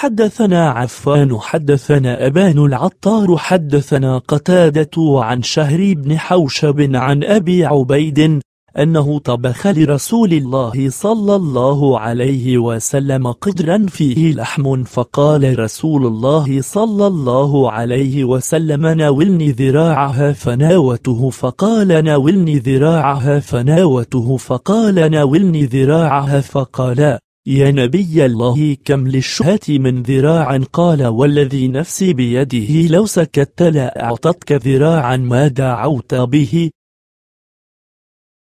حدثنا عفان حدثنا أبان العطار حدثنا قتادة عن شهر بن حوشب عن أبي عبيد أنه طبخ لرسول الله صلى الله عليه وسلم قدرا فيه لحم فقال رسول الله صلى الله عليه وسلم ناولني ذراعها فناوته فقال ناولني ذراعها فناوته فقال ناولني ذراعها فقال يا نبي الله كم للشهاة من ذراع قال والذي نفسي بيده لو سكت لأعطتك ذراعا ما دعوت به.